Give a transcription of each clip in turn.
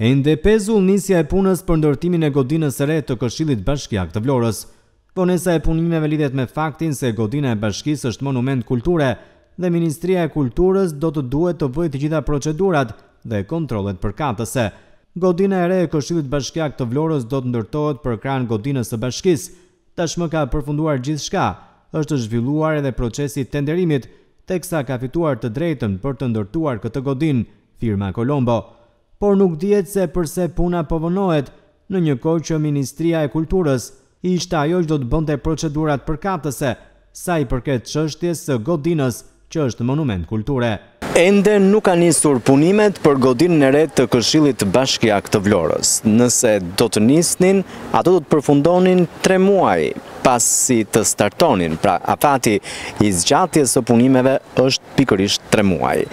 Ende pezull nisja e punës për ndërtimin e godinës së re të Këshillit Bashkiak të Vlorës. Vonesa e punimeve lidhet me faktin se godina e bashkisë është monument kulture dhe Ministria e Kulturës do të duhet të bëjë të gjitha procedurat dhe kontrollet përkatëse. Godina e re e Këshillit Bashkiak të Vlorës do të ndërtohet përkrah godinës së bashkisë, Tashmë ka përfunduar gjithçka, është zhvilluar edhe procesi i tenderimit, teksa ka fituar të drejtën për të ndërtuar këtë godinë firma Colombo. Por nuk dihet se përse puna po vonohet, në një kohë që Ministria e Kulturës ishte ajo që do të bënte procedurat përkatëse, Sa i përket çështjes së godinës, që është monument kulture. Ende nuk kanë nisur punimet për godinën e re të Këshillit Bashkiak të Vlorës. Nëse do të nisnin, ato do të përfundonin tre muaj pasi të startonin, pra afati i zgjatjes së punimeve është pikërisht tre muaj.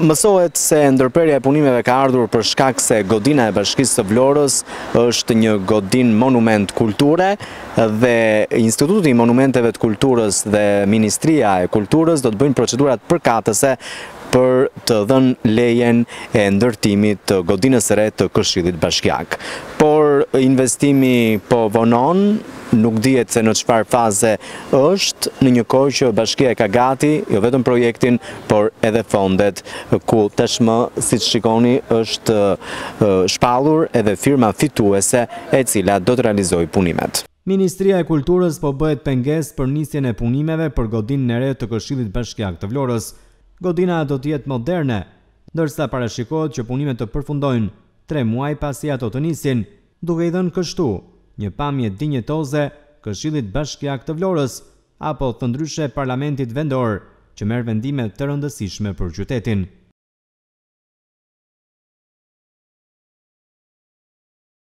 Mësohet se ndërprerja e punimeve ka ardhur për shkak se godina e Bashkisë së Vlorës është një godinë monument kulture, dhe Instituti i Monumenteve të Kulturës dhe Ministria e Kulturës do të bëjnë procedurat përkatëse për të dhënë lejen e ndërtimit të godinës së re të Këshillit Bashkiak. Por investimi po vonon, nuk dihet se në çfarë faze është, në një kohë që bashkia e ka gati jo vetëm projektin, por edhe fondet, ku tashmë, siç shikoni, është shpallur edhe firma fituese e cila do të realizojë punimet. Ministria e Kulturës po bëhet pengesë për nisjen e punimeve për godinën e re të Këshillit Bashkiak të Vlorës. Godina do të jetë moderne, ndërsa parashikohet që punimet të përfundojnë tre muaj pasi ato të nisin, duke i dhënë kështu një pamje dinjitoze Këshillit Bashkiak të Vlorës, apo thënë ndryshe parlamentit vendor që merr vendime të rëndësishme për qytetin.